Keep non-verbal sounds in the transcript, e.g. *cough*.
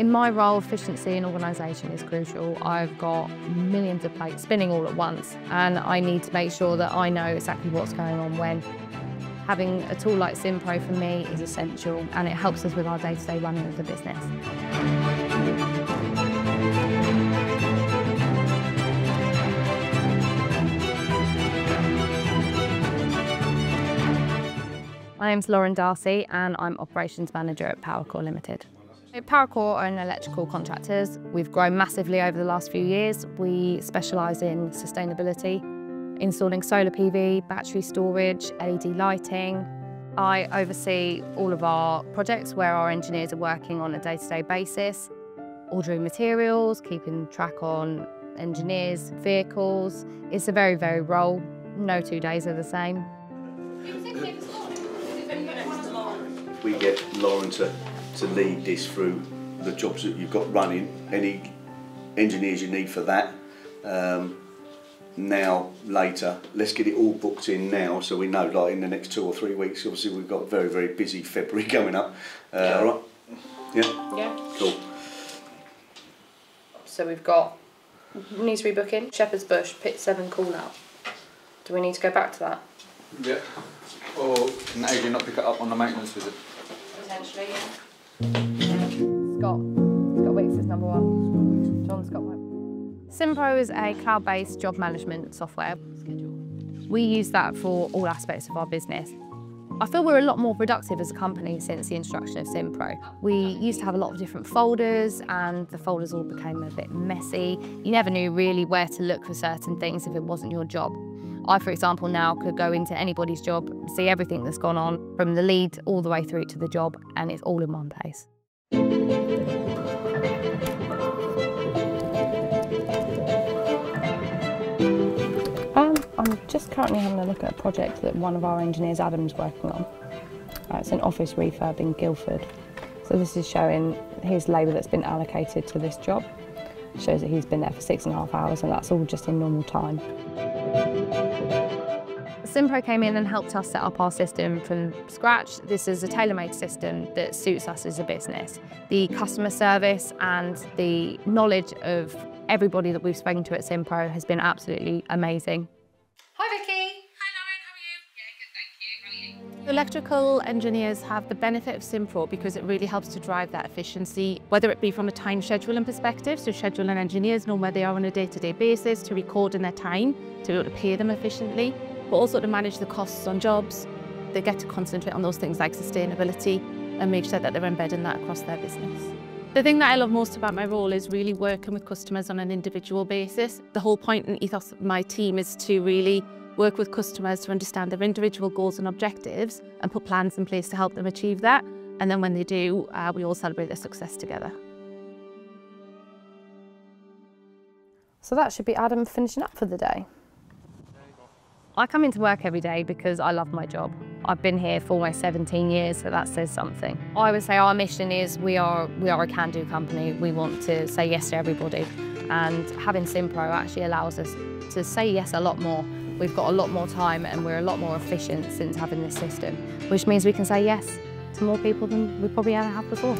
In my role, efficiency and organisation is crucial. I've got millions of plates spinning all at once and I need to make sure that I know exactly what's going on when. Having a tool like Simpro for me is essential and it helps us with our day-to-day -day running of the business. Name's Lauren Darcy and I'm Operations Manager at PowerCor Limited. PowerCor are an electrical contractors. We've grown massively over the last few years. We specialise in sustainability, installing solar PV, battery storage, LED lighting. I oversee all of our projects where our engineers are working on a day-to-day -day basis, ordering materials, keeping track on engineers, vehicles. It's a very, very role. No two days are the same. We get Lauren to to lead this through the jobs that you've got running, any engineers you need for that. Um, now, later, let's get it all booked in now so we know like in the next two or three weeks, obviously we've got very, very busy February *laughs* coming up. Uh, yeah. All right? Yeah? Yeah. Cool. So we've got, needs rebooking, Shepherd's Bush, pit 7 call out. Do we need to go back to that? Yeah. Oh, or can Adrian not pick it up on the maintenance visit? Potentially, yeah. Scott. Scott Weeks is number one. John Scott Simpro is a cloud-based job management software. Schedule. We use that for all aspects of our business. I feel we're a lot more productive as a company since the introduction of Simpro. We used to have a lot of different folders and the folders all became a bit messy. You never knew really where to look for certain things if it wasn't your job. I, for example, now could go into anybody's job, see everything that's gone on from the lead all the way through to the job, and it's all in one place. Um, I'm just currently having a look at a project that one of our engineers, Adam's working on. Uh, it's an office refurb in Guildford. So this is showing his labour that's been allocated to this job. It shows that he's been there for six and a half hours and that's all just in normal time. Simpro came in and helped us set up our system from scratch. This is a tailor-made system that suits us as a business. The customer service and the knowledge of everybody that we've spoken to at Simpro has been absolutely amazing. Hi Vicky. Hi Lauren, how are you? Yeah, good, thank you. How are you? Electrical engineers have the benefit of Simpro because it really helps to drive that efficiency, whether it be from a time scheduling perspective, so scheduling engineers know where they are on a day-to-day -day basis to record in their time to be able to pay them efficiently but also to manage the costs on jobs. They get to concentrate on those things like sustainability and make sure that they're embedding that across their business. The thing that I love most about my role is really working with customers on an individual basis. The whole point and ethos of my team is to really work with customers to understand their individual goals and objectives and put plans in place to help them achieve that. And then when they do, uh, we all celebrate their success together. So that should be Adam finishing up for the day. I come into work every day because I love my job. I've been here for almost 17 years, so that says something. I would say our mission is we are, we are a can-do company. We want to say yes to everybody. And having Simpro actually allows us to say yes a lot more. We've got a lot more time and we're a lot more efficient since having this system, which means we can say yes to more people than we probably ever have before.